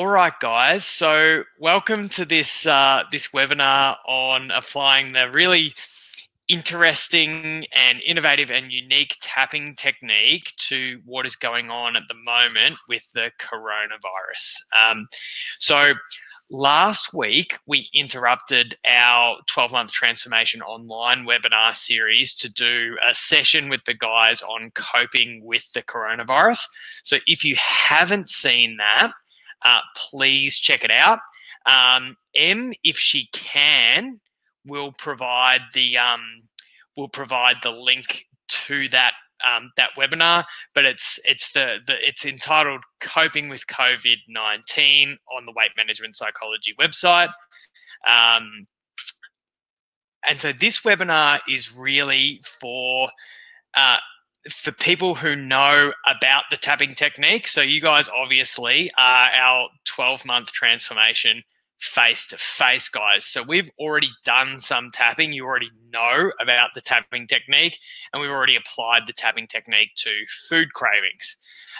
All right, guys. So, welcome to this uh, this webinar on applying the really interesting and innovative and unique tapping technique to what is going on at the moment with the coronavirus. Um, so, last week we interrupted our 12 month transformation online webinar series to do a session with the guys on coping with the coronavirus. So, if you haven't seen that, uh, please check it out. Um, M, if she can, will provide the um, will provide the link to that um, that webinar. But it's it's the, the it's entitled "Coping with COVID nineteen on the Weight Management Psychology website. Um, and so this webinar is really for uh, for people who know about the tapping technique. So you guys obviously are our 12 month transformation face to face guys. So we've already done some tapping. You already know about the tapping technique, and we've already applied the tapping technique to food cravings.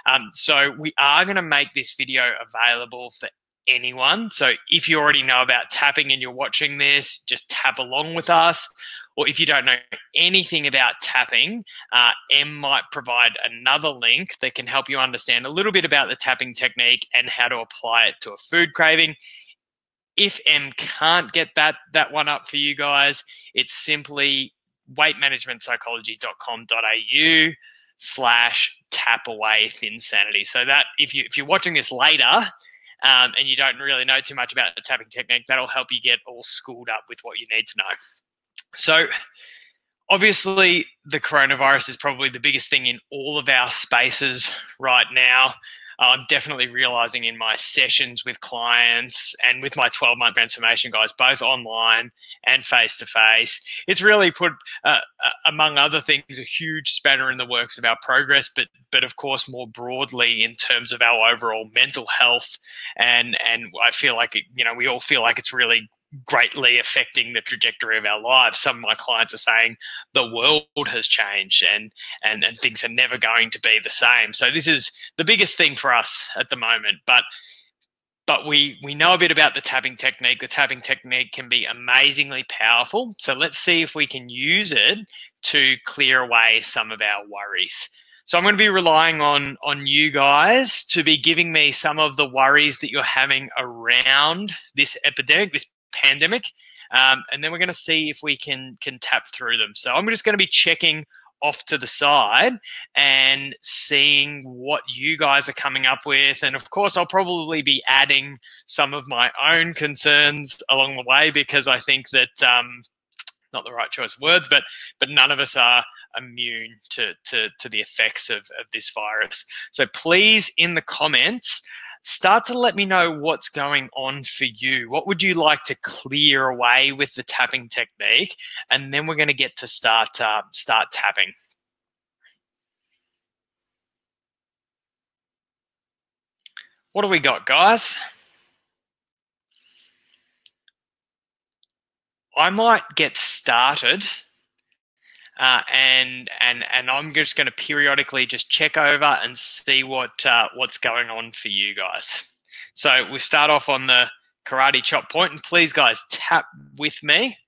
Um, so we are going to make this video available for anyone. So if you already know about tapping and you're watching this, just tap along with us. Or if you don't know anything about tapping, uh, M might provide another link that can help you understand a little bit about the tapping technique and how to apply it to a food craving. If M can't get that that one up for you guys, it's simply weightmanagementpsychology.com.au slash tap away thinsanity. So that if you if you're watching this later um, and you don't really know too much about the tapping technique, that'll help you get all schooled up with what you need to know. So obviously the coronavirus is probably the biggest thing in all of our spaces right now. I'm definitely realizing in my sessions with clients and with my 12 month transformation guys, both online and face to face, it's really put, uh, uh, among other things, a huge spanner in the works of our progress, but but of course more broadly in terms of our overall mental health, and and I feel like it, you know we all feel like it's really greatly affecting the trajectory of our lives. Some of my clients are saying the world has changed and, and, and things are never going to be the same. So this is the biggest thing for us at the moment. But but we we know a bit about the tapping technique. The tapping technique can be amazingly powerful. So let's see if we can use it to clear away some of our worries. So I'm going to be relying on on you guys to be giving me some of the worries that you're having around this epidemic, this pandemic. Um, and then we're going to see if we can can tap through them. So I'm just going to be checking off to the side and seeing what you guys are coming up with. And of course, I'll probably be adding some of my own concerns along the way because I think that um, not the right choice of words, but but none of us are immune to to, to the effects of, of this virus. So please, in the comments start to let me know what's going on for you. What would you like to clear away with the tapping technique? And then we're going to get to start uh, start tapping. What do we got, guys? I might get started uh, and and and I'm just going to periodically just check over and see what uh, what's going on for you guys. So we start off on the karate chop point, and please, guys, tap with me.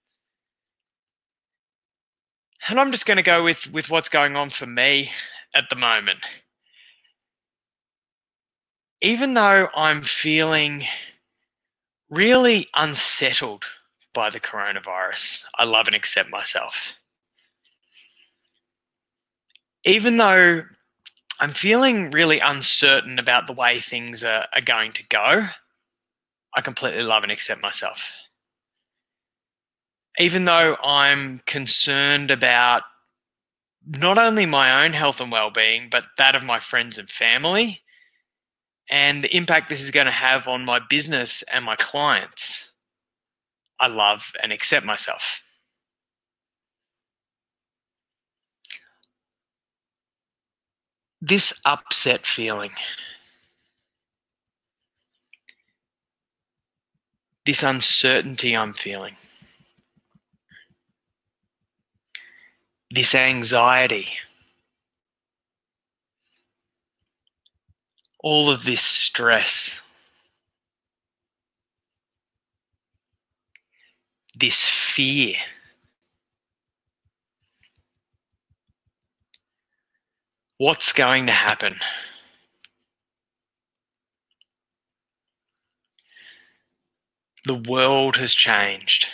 And I'm just going to go with with what's going on for me at the moment. Even though I'm feeling really unsettled by the coronavirus, I love and accept myself even though I'm feeling really uncertain about the way things are, are going to go, I completely love and accept myself. Even though I'm concerned about not only my own health and well being, but that of my friends and family, and the impact this is going to have on my business and my clients, I love and accept myself. this upset feeling, this uncertainty I'm feeling, this anxiety, all of this stress, this fear. What's going to happen? The world has changed.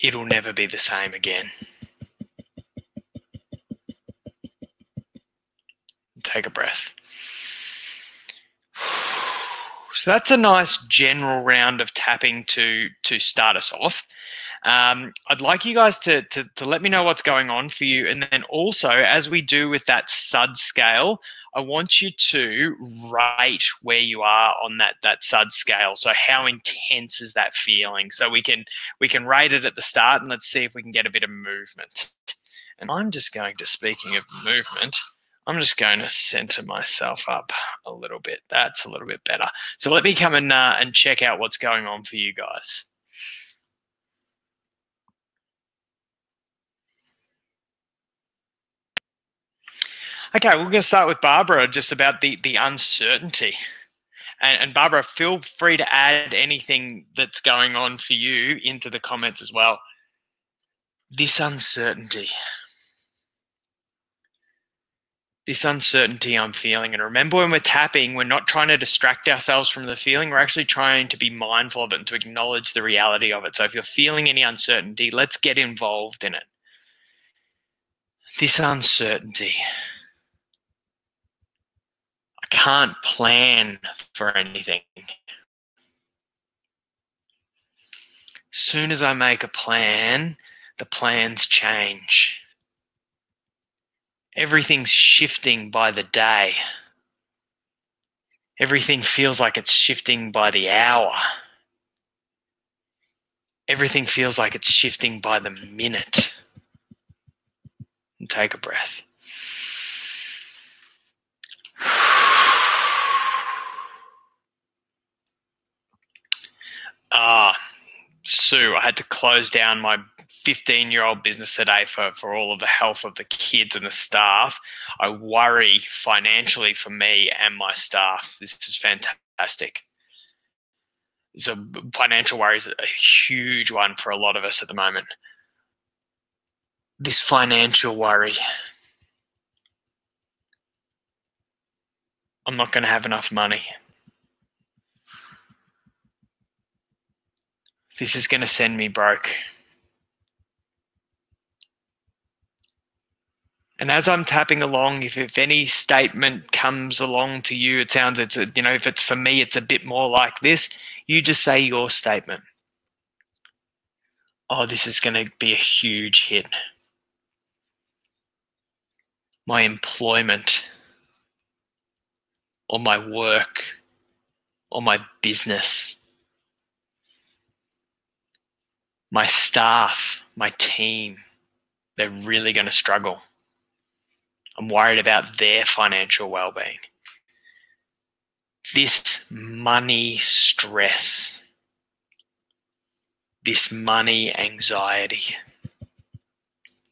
It'll never be the same again. Take a breath. So that's a nice general round of tapping to to start us off. Um, I'd like you guys to, to, to let me know what's going on for you, and then also as we do with that SUD scale, I want you to rate where you are on that that SUD scale. So how intense is that feeling? So we can we can rate it at the start, and let's see if we can get a bit of movement. And I'm just going to speaking of movement. I'm just going to center myself up a little bit. That's a little bit better. So let me come and uh, and check out what's going on for you guys. Okay, we're going to start with Barbara just about the the uncertainty. And, and, Barbara, feel free to add anything that's going on for you into the comments as well. This uncertainty this uncertainty I'm feeling. And remember, when we're tapping, we're not trying to distract ourselves from the feeling. We're actually trying to be mindful of it and to acknowledge the reality of it. So if you're feeling any uncertainty, let's get involved in it. This uncertainty. Can't plan for anything. Soon as I make a plan, the plans change. Everything's shifting by the day. Everything feels like it's shifting by the hour. Everything feels like it's shifting by the minute. And take a breath. Ah, Sue, I had to close down my 15 year old business today for, for all of the health of the kids and the staff. I worry financially for me and my staff. This is fantastic. So, financial worry is a huge one for a lot of us at the moment. This financial worry. I'm not going to have enough money. This is going to send me broke. And as I'm tapping along, if, if any statement comes along to you, it sounds it's a, you know if it's for me, it's a bit more like this. You just say your statement. Oh, this is going to be a huge hit. My employment, or my work, or my business, my staff, my team, they're really going to struggle. I'm worried about their financial well being. This money stress, this money anxiety.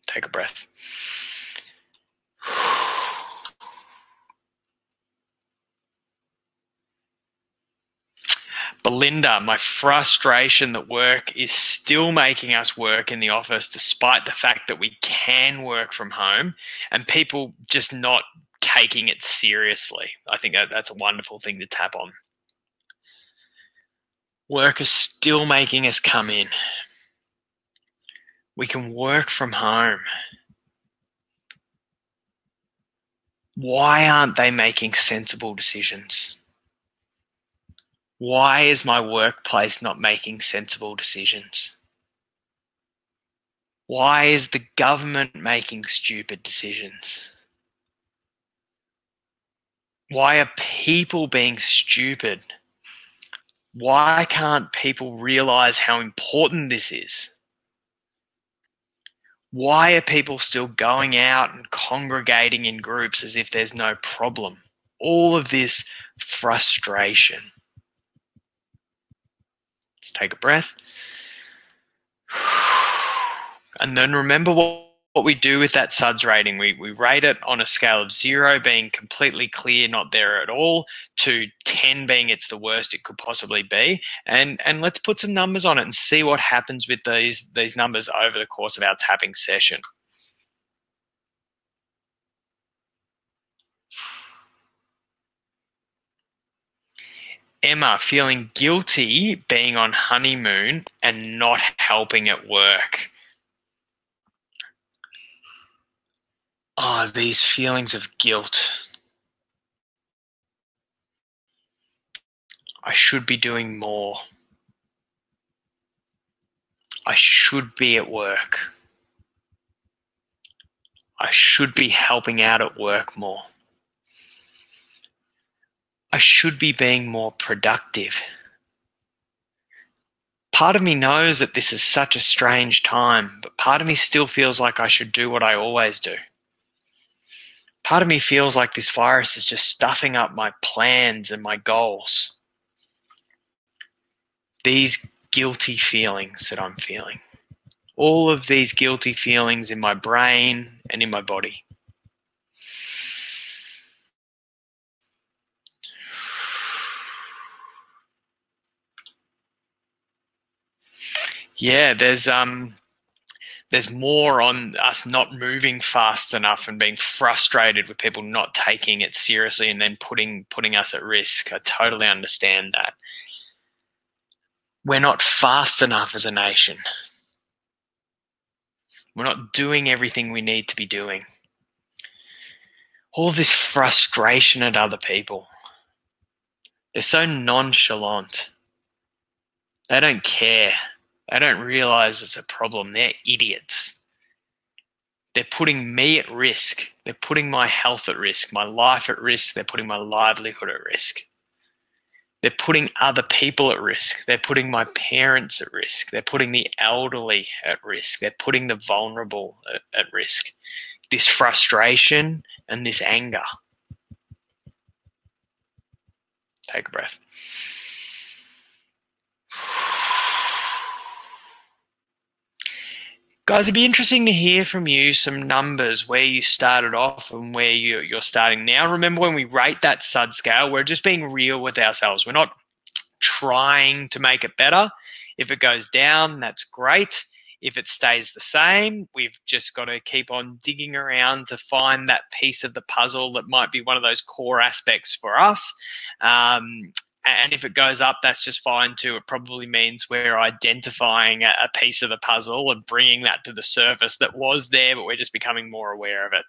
Take a breath. Belinda, my frustration that work is still making us work in the office despite the fact that we can work from home and people just not taking it seriously. I think that, that's a wonderful thing to tap on. Work is still making us come in. We can work from home. Why aren't they making sensible decisions? Why is my workplace not making sensible decisions? Why is the government making stupid decisions? Why are people being stupid? Why can't people realize how important this is? Why are people still going out and congregating in groups as if there's no problem? All of this frustration. Take a breath. And then remember what, what we do with that SUDS rating, we, we rate it on a scale of zero being completely clear, not there at all, to 10 being it's the worst it could possibly be. And, and let's put some numbers on it and see what happens with these, these numbers over the course of our tapping session. Emma feeling guilty being on honeymoon and not helping at work. Oh, these feelings of guilt. I should be doing more. I should be at work. I should be helping out at work more. I should be being more productive. Part of me knows that this is such a strange time, but part of me still feels like I should do what I always do. Part of me feels like this virus is just stuffing up my plans and my goals. These guilty feelings that I'm feeling. All of these guilty feelings in my brain and in my body. Yeah, there's um there's more on us not moving fast enough and being frustrated with people not taking it seriously and then putting putting us at risk. I totally understand that. We're not fast enough as a nation. We're not doing everything we need to be doing. All this frustration at other people. They're so nonchalant. They don't care they don't realize it's a problem. They're idiots. They're putting me at risk. They're putting my health at risk, my life at risk. They're putting my livelihood at risk. They're putting other people at risk. They're putting my parents at risk. They're putting the elderly at risk. They're putting the vulnerable at, at risk. This frustration and this anger. Take a breath. Guys, it'd be interesting to hear from you some numbers where you started off and where you, you're starting now. Remember, when we rate that SUD scale, we're just being real with ourselves. We're not trying to make it better. If it goes down, that's great. If it stays the same, we've just got to keep on digging around to find that piece of the puzzle that might be one of those core aspects for us. Um, and if it goes up, that's just fine too. It probably means we're identifying a, piece of the puzzle and bringing that to the surface that was there, but we're just becoming more aware of it.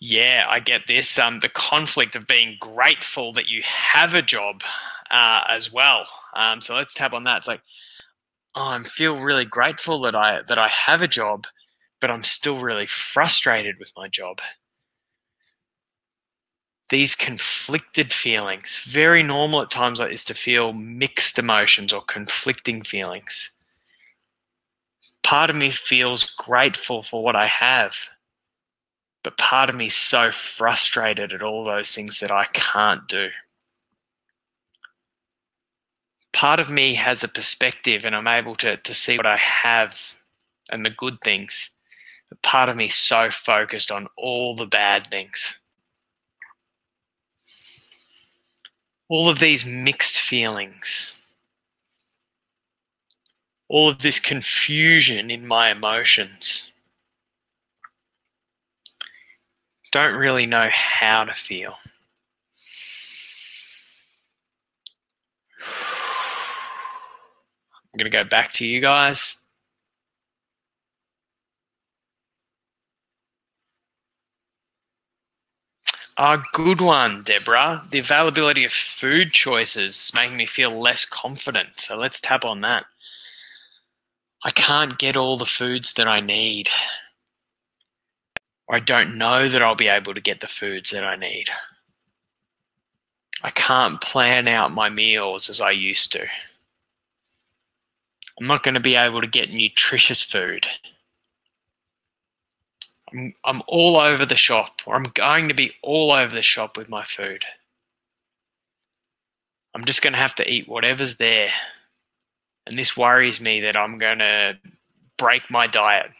Yeah, I get this. Um, the conflict of being grateful that you have a job uh, as well. Um, so let's tap on that. It's like, oh, I feel really grateful that I that I have a job but I'm still really frustrated with my job. These conflicted feelings, very normal at times like to feel mixed emotions or conflicting feelings. Part of me feels grateful for what I have, but part of me is so frustrated at all those things that I can't do. Part of me has a perspective and I'm able to, to see what I have and the good things part of me so focused on all the bad things. All of these mixed feelings, all of this confusion in my emotions. Don't really know how to feel. I'm going to go back to you guys. A good one, Deborah. The availability of food choices making me feel less confident. So let's tap on that. I can't get all the foods that I need. I don't know that I'll be able to get the foods that I need. I can't plan out my meals as I used to. I'm not going to be able to get nutritious food. I'm, I'm all over the shop, or I'm going to be all over the shop with my food. I'm just going to have to eat whatever's there. And this worries me that I'm going to break my diet.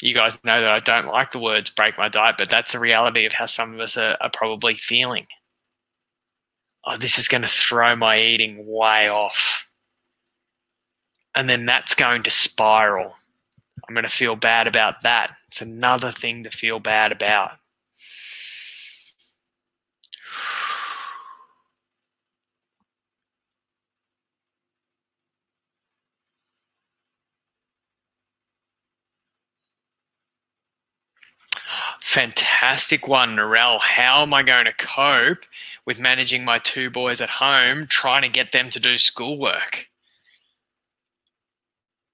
You guys know that I don't like the words break my diet, but that's the reality of how some of us are, are probably feeling. Oh, this is going to throw my eating way off. And then that's going to spiral. I'm going to feel bad about that. It's another thing to feel bad about. Fantastic one, Narelle. How am I going to cope with managing my two boys at home, trying to get them to do schoolwork?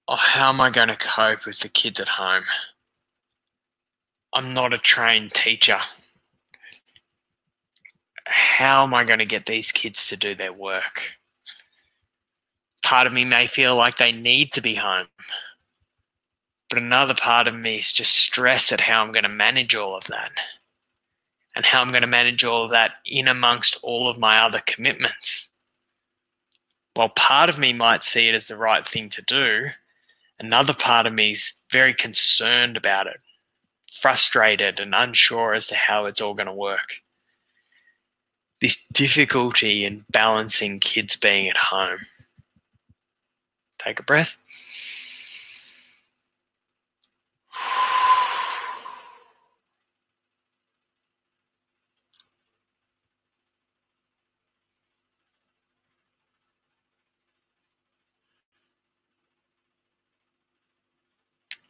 Oh, how am I going to cope with the kids at home? I'm not a trained teacher. How am I going to get these kids to do their work? Part of me may feel like they need to be home. But another part of me is just stressed at how I'm going to manage all of that and how I'm going to manage all of that in amongst all of my other commitments. While part of me might see it as the right thing to do, another part of me is very concerned about it, frustrated and unsure as to how it's all going to work. This difficulty in balancing kids being at home. Take a breath.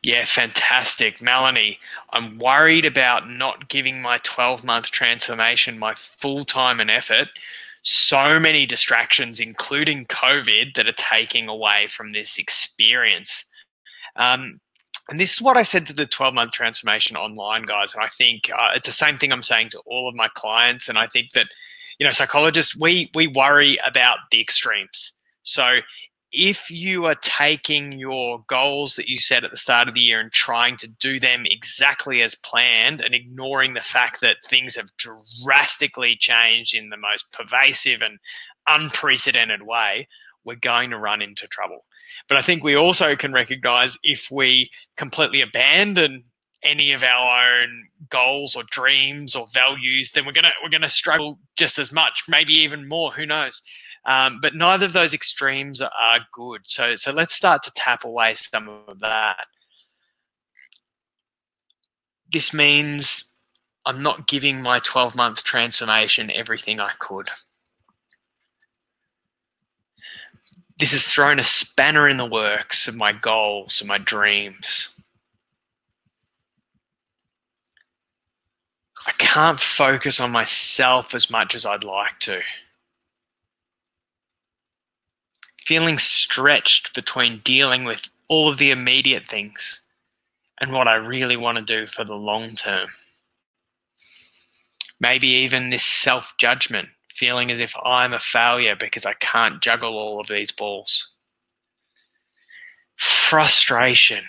Yeah, fantastic. Melanie, I'm worried about not giving my 12 month transformation my full time and effort. So many distractions, including COVID, that are taking away from this experience. Um, and this is what I said to the 12 month transformation online, guys. And I think uh, it's the same thing I'm saying to all of my clients. And I think that, you know, psychologists, we, we worry about the extremes. So if you are taking your goals that you set at the start of the year and trying to do them exactly as planned and ignoring the fact that things have drastically changed in the most pervasive and unprecedented way, we're going to run into trouble. But I think we also can recognize if we completely abandon any of our own goals or dreams or values, then we're gonna we're gonna struggle just as much, maybe even more. Who knows? Um, but neither of those extremes are good. So, so let's start to tap away some of that. This means I'm not giving my 12 month transformation everything I could. This has thrown a spanner in the works of my goals and my dreams. I can't focus on myself as much as I'd like to feeling stretched between dealing with all of the immediate things and what I really want to do for the long term. Maybe even this self judgment, feeling as if I'm a failure because I can't juggle all of these balls. Frustration.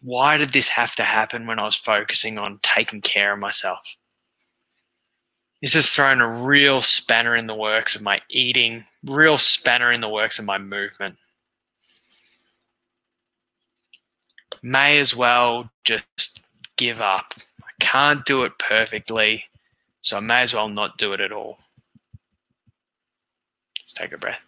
Why did this have to happen when I was focusing on taking care of myself? This has thrown a real spanner in the works of my eating, real spanner in the works of my movement. May as well just give up. I can't do it perfectly, so I may as well not do it at all. Let's take a breath.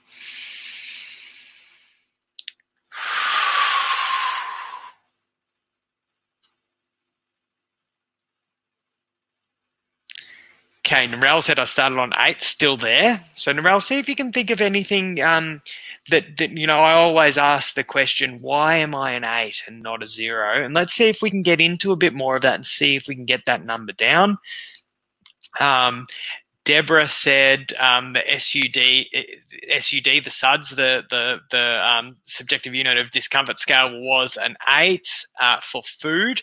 Okay, Narelle said I started on eight, still there. So Narelle, see if you can think of anything um, that, that, you know, I always ask the question, why am I an eight and not a zero? And let's see if we can get into a bit more of that and see if we can get that number down. Um, Deborah said um, the SUD, SUD, the SUDS, the the the um, subjective unit of discomfort scale was an eight uh, for food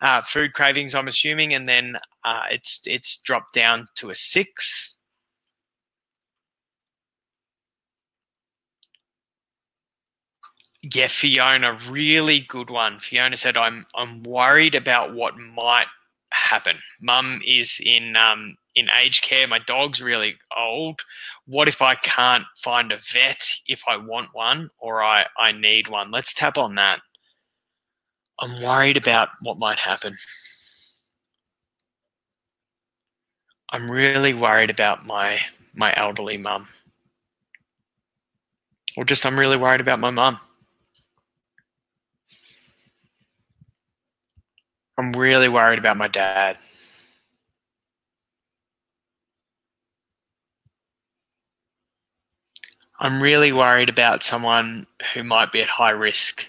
uh, food cravings, I'm assuming, and then uh, it's it's dropped down to a six. Yeah, Fiona, really good one. Fiona said, "I'm I'm worried about what might happen. Mum is in um, in aged care. My dog's really old. what if I can't find a vet if I want one or I, I need one? Let's tap on that. I'm worried about what might happen. I'm really worried about my my elderly mum. Or just I'm really worried about my mum. I'm really worried about my dad. I'm really worried about someone who might be at high risk.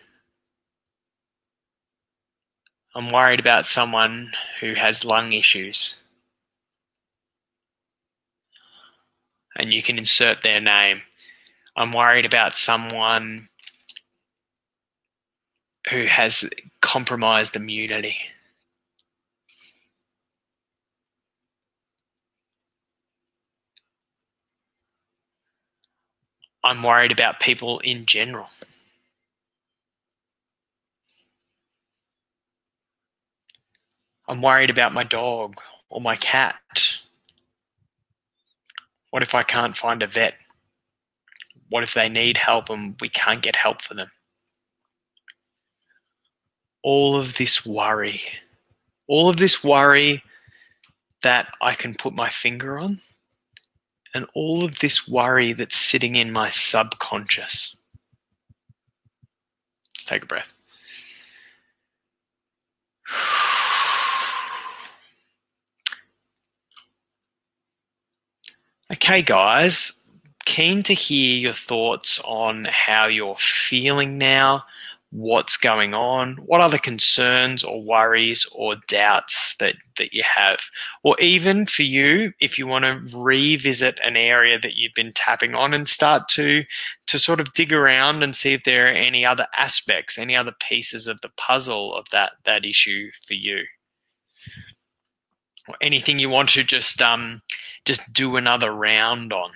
I'm worried about someone who has lung issues. And you can insert their name. I'm worried about someone who has compromised immunity. I'm worried about people in general. I'm worried about my dog or my cat. What if I can't find a vet? What if they need help and we can't get help for them? All of this worry, all of this worry that I can put my finger on and all of this worry that's sitting in my subconscious. Let's take a breath. Okay, guys, keen to hear your thoughts on how you're feeling now, what's going on, what other concerns or worries or doubts that, that you have. Or even for you, if you want to revisit an area that you've been tapping on and start to, to sort of dig around and see if there are any other aspects, any other pieces of the puzzle of that, that issue for you. Or anything you want to just um, just do another round on.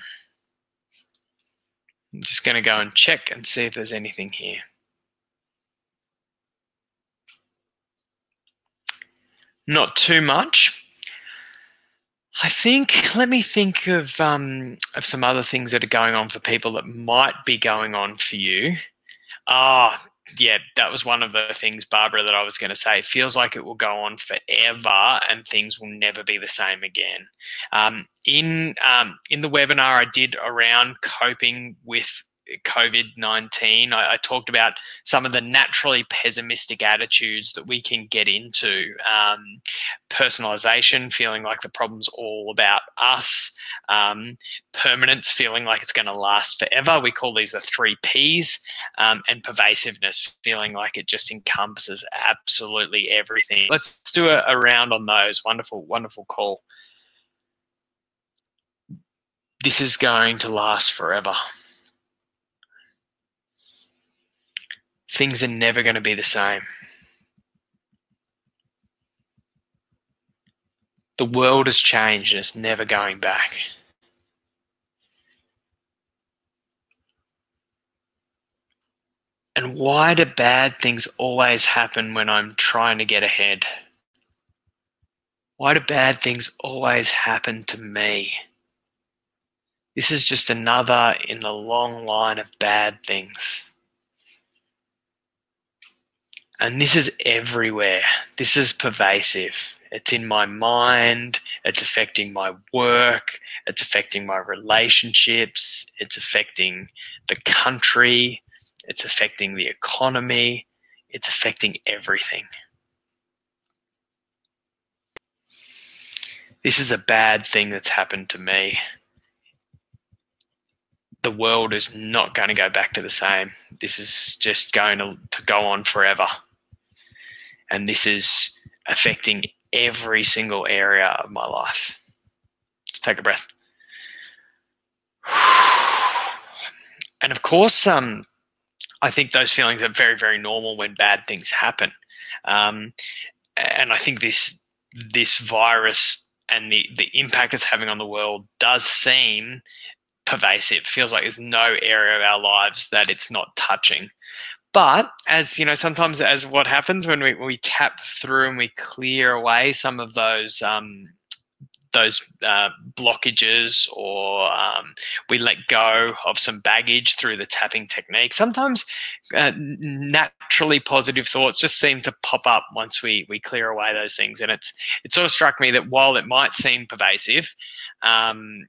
I'm just going to go and check and see if there's anything here. Not too much. I think. Let me think of um, of some other things that are going on for people that might be going on for you. Ah, yeah, that was one of the things, Barbara, that I was going to say. It feels like it will go on forever, and things will never be the same again. Um, in um, in the webinar I did around coping with COVID 19, I, I, talked about some of the naturally pessimistic attitudes that we can get into. Um, personalization, feeling like the problem's all about us. Um, permanence, feeling like it's going to last forever. We call these the three P's. Um, and pervasiveness, feeling like it just encompasses absolutely everything. Let's do a, a round on those. Wonderful, wonderful call. This is going to last forever. Things are never going to be the same. The world has changed and it's never going back. And why do bad things always happen when I'm trying to get ahead? Why do bad things always happen to me? This is just another in the long line of bad things. And this is everywhere. This is pervasive. It's in my mind. It's affecting my work. It's affecting my relationships. It's affecting the country. It's affecting the economy. It's affecting everything. This is a bad thing that's happened to me. The world is not going to go back to the same. This is just going to, to go on forever and this is affecting every single area of my life. Just take a breath. And of course, um, I think those feelings are very, very normal when bad things happen. Um, and I think this this virus and the, the impact it's having on the world does seem pervasive. It feels like there's no area of our lives that it's not touching. But as you know, sometimes as what happens when we we tap through and we clear away some of those um, those uh, blockages or um, we let go of some baggage through the tapping technique. Sometimes uh, naturally positive thoughts just seem to pop up once we we clear away those things, and it's it sort of struck me that while it might seem pervasive. Um,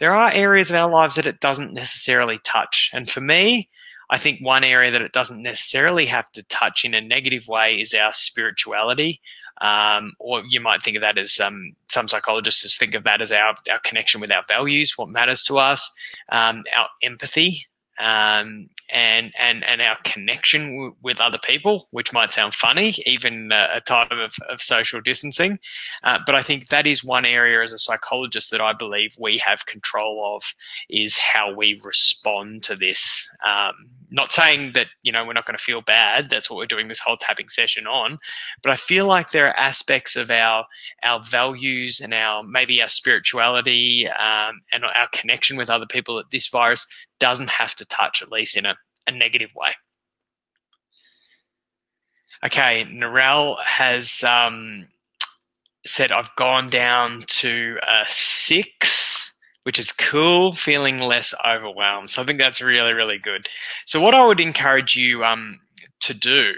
there are areas of our lives that it doesn't necessarily touch. And for me, I think one area that it doesn't necessarily have to touch in a negative way is our spirituality. Um, or you might think of that as um, some psychologists think of that as our, our connection with our values, what matters to us, um, our empathy, um, and and and our connection w- with other people, which might sound funny, even uh, a time of, of social distancing. Uh, but I think that is one area as a psychologist that I believe we have control of is how we respond to this. Um, not saying that you know we're not going to feel bad. That's what we're doing this whole tapping session on. But I feel like there are aspects of our our values and our maybe our spirituality um, and our connection with other people that this virus doesn't have to touch, at least in a, a negative way. Okay, Narelle has um, said, I've gone down to a six, which is cool, feeling less overwhelmed. So I think that's really, really good. So, what I would encourage you um, to do,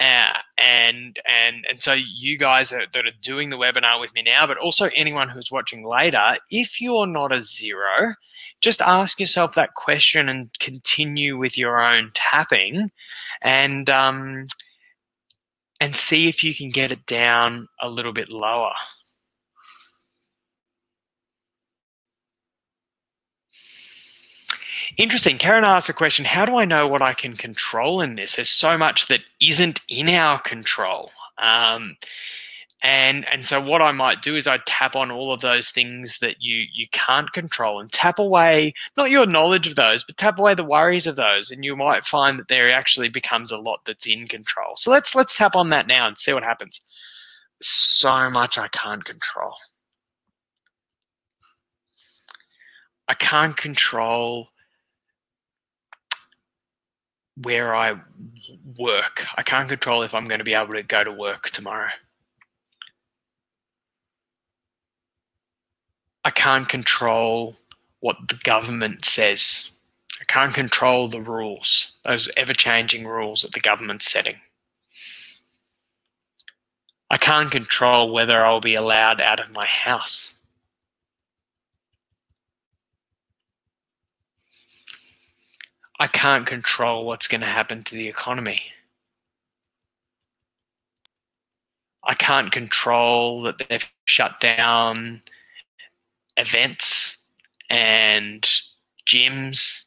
uh, and and and so you guys that are doing the webinar with me now, but also anyone who's watching later, if you're not a zero, just ask yourself that question and continue with your own tapping and um, and see if you can get it down a little bit lower. Interesting. Karen asked a question How do I know what I can control in this? There's so much that isn't in our control. Um, and and so what I might do is I tap on all of those things that you you can't control and tap away not your knowledge of those, but tap away the worries of those, and you might find that there actually becomes a lot that's in control. So let's let's tap on that now and see what happens. So much I can't control. I can't control where I work. I can't control if I'm going to be able to go to work tomorrow. Can't control what the government says. I can't control the rules, those ever changing rules that the government's setting. I can't control whether I'll be allowed out of my house. I can't control what's going to happen to the economy. I can't control that they've shut down events and gyms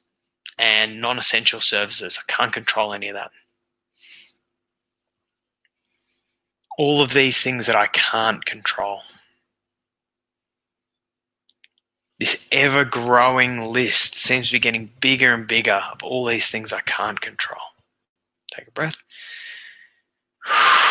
and non essential services. I can't control any of that. All of these things that I can't control. This ever growing list seems to be getting bigger and bigger of all these things I can't control. Take a breath.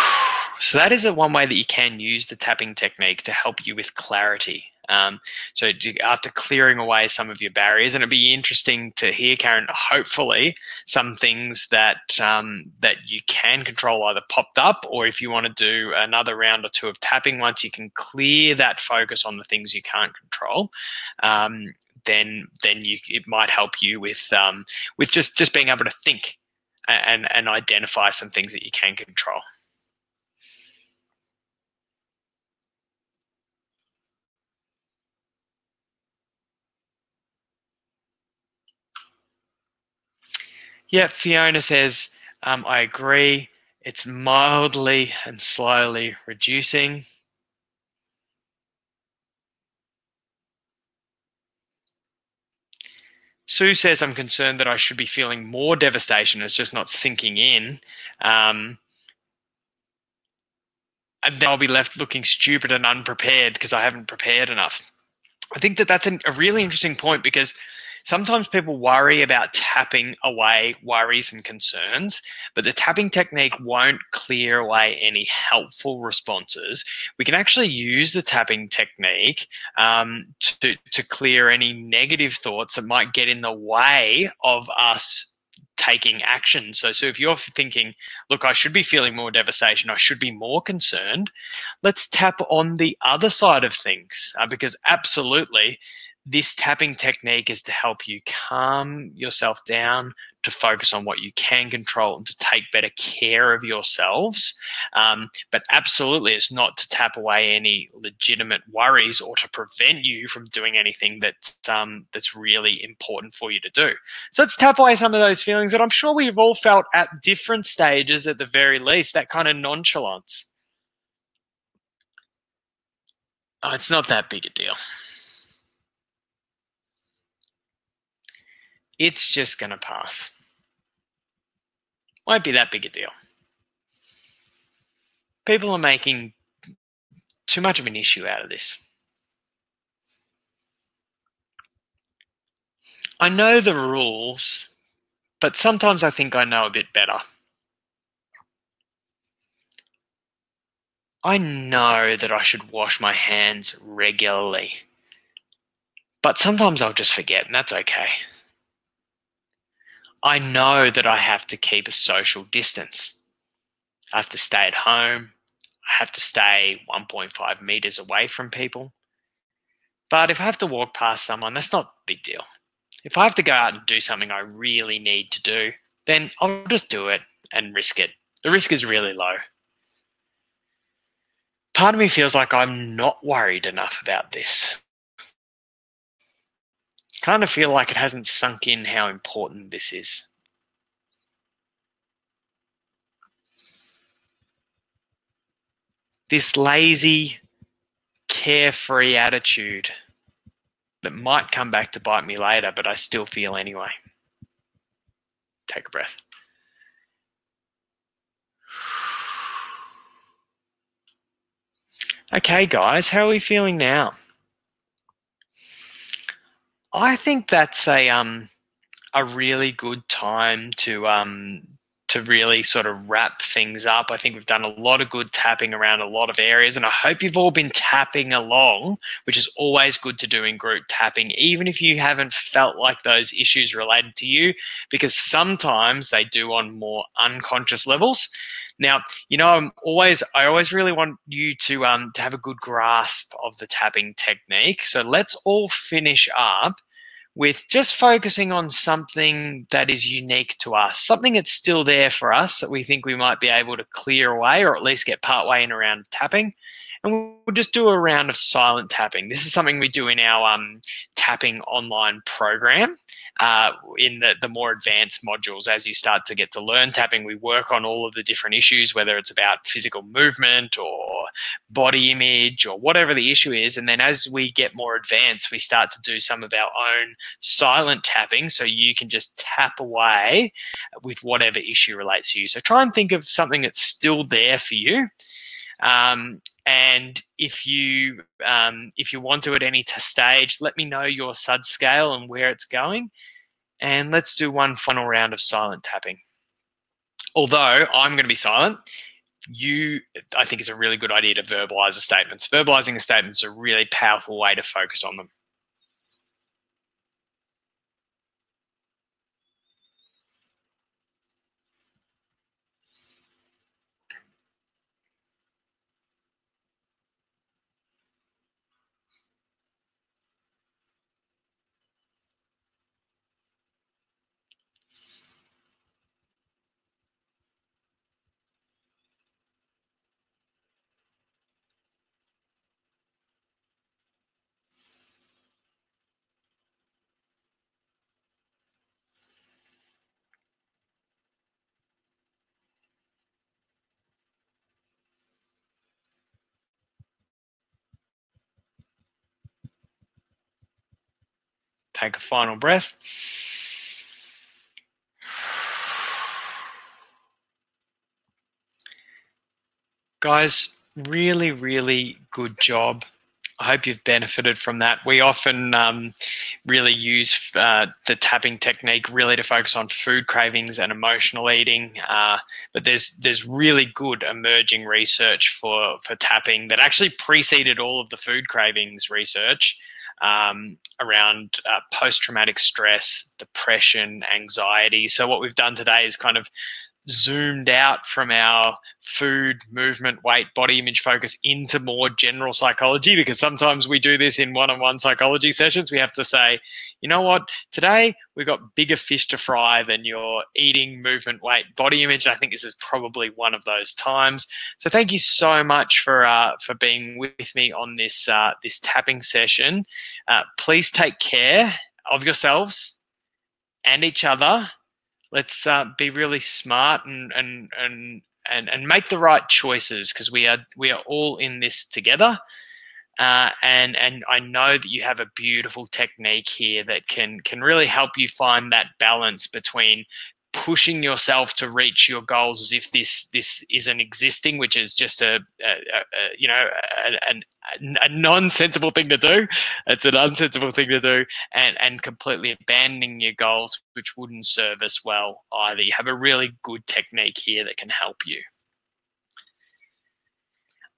So, that is a one way that you can use the tapping technique to help you with clarity um, so after clearing away some of your barriers, and it'd be interesting to hear, Karen, hopefully some things that um, that you can control either popped up, or if you want to do another round or two of tapping, once you can clear that focus on the things you can't control. Um, then, then you, it might help you with um, with just just being able to think and and identify some things that you can control. Yeah, Fiona says, um, I agree. It's mildly and slowly reducing. Sue says, I'm concerned that I should be feeling more devastation. It's just not sinking in. Um, and then I'll be left looking stupid and unprepared because I haven't prepared enough. I think that that's an, a really interesting point because Sometimes people worry about tapping away worries and concerns, but the tapping technique won't clear away any helpful responses. We can actually use the tapping technique um, to, to clear any negative thoughts that might get in the way of us taking action. So, so if you're thinking, look, I should be feeling more devastation, I should be more concerned, let's tap on the other side of things uh, because absolutely this tapping technique is to help you calm yourself down, to focus on what you can control, and to take better care of yourselves. Um, but absolutely, it's not to tap away any legitimate worries or to prevent you from doing anything that um, that's really important for you to do. So let's tap away some of those feelings that I'm sure we've all felt at different stages, at the very least, that kind of nonchalance. Oh, it's not that big a deal. It's just going to pass. Won't be that big a deal. People are making too much of an issue out of this. I know the rules, but sometimes I think I know a bit better. I know that I should wash my hands regularly, but sometimes I'll just forget, and that's okay. I know that I have to keep a social distance. I have to stay at home. I have to stay 1.5 meters away from people. But if I have to walk past someone, that's not a big deal. If I have to go out and do something I really need to do, then I'll just do it and risk it. The risk is really low. Part of me feels like I'm not worried enough about this kind of feel like it hasn't sunk in how important this is. This lazy, carefree attitude that might come back to bite me later, but I still feel anyway. Take a breath. Okay, guys, how are we feeling now? I think that's a um a really good time to um to really sort of wrap things up. I think we've done a lot of good tapping around a lot of areas, and I hope you've all been tapping along, which is always good to do in group tapping, even if you haven't felt like those issues related to you, because sometimes they do on more unconscious levels. Now, you know, I'm always I always really want you to um to have a good grasp of the tapping technique. So let's all finish up with just focusing on something that is unique to us, something that's still there for us that we think we might be able to clear away or at least get part way in around tapping and we'll just do a round of silent tapping. This is something we do in our um, tapping online program. Uh, in the, the more advanced modules, as you start to get to learn tapping, we work on all of the different issues, whether it's about physical movement or body image or whatever the issue is. And then as we get more advanced, we start to do some of our own silent tapping. So you can just tap away with whatever issue relates to you. So try and think of something that's still there for you. Um, and if you um, if you want to at any stage, let me know your SUD scale and where it's going. And let's do one final round of silent tapping. Although I'm going to be silent, you I think it's a really good idea to verbalize the statements. Verbalizing a statement is a really powerful way to focus on them. Take a final breath. Guys, really, really good job. I hope you've benefited from that. We often um, really use uh, the tapping technique really to focus on food cravings and emotional eating. Uh, but there's there's really good emerging research for for tapping that actually preceded all of the food cravings research um, around uh, post traumatic stress, depression, anxiety. So, what we've done today is kind of zoomed out from our food, movement, weight, body image focus into more general psychology because sometimes we do this in one on one psychology sessions. We have to say, you know what, today we've got bigger fish to fry than your eating, movement, weight, body image. I think this is probably one of those times. So thank you so much for uh, for being with me on this uh, this tapping session. Uh, please take care of yourselves and each other let's uh, be really smart and and and and, and make the right choices because we are we are all in this together. Uh, and and I know that you have a beautiful technique here that can can really help you find that balance between pushing yourself to reach your goals as if this this isn't existing, which is just a, a, a you know a, a, non-sensible thing to do. It's an unsensible thing to do, and and completely abandoning your goals, which wouldn't serve us well either. You have a really good technique here that can help you.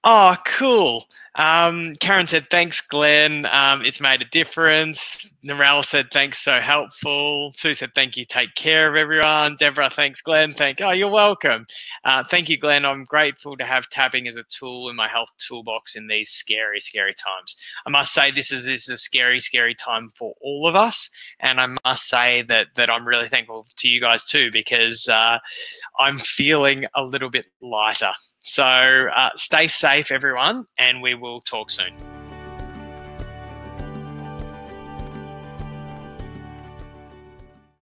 Oh, cool. Um, Karen said, thanks, Glenn. Um, it's made a difference. Narelle said, thanks, so helpful. Sue said, thank you, take care of everyone. Deborah, thanks, Glenn. Thank, oh, you're welcome. Uh, thank you, Glenn. I'm grateful to have tapping as a tool in my health toolbox in these scary, scary times. I must say, this is, this is a scary, scary time for all of us. And I must say that, that I'm really thankful to you guys too, because uh, I'm feeling a little bit lighter. So uh, stay safe, everyone, and we will talk soon.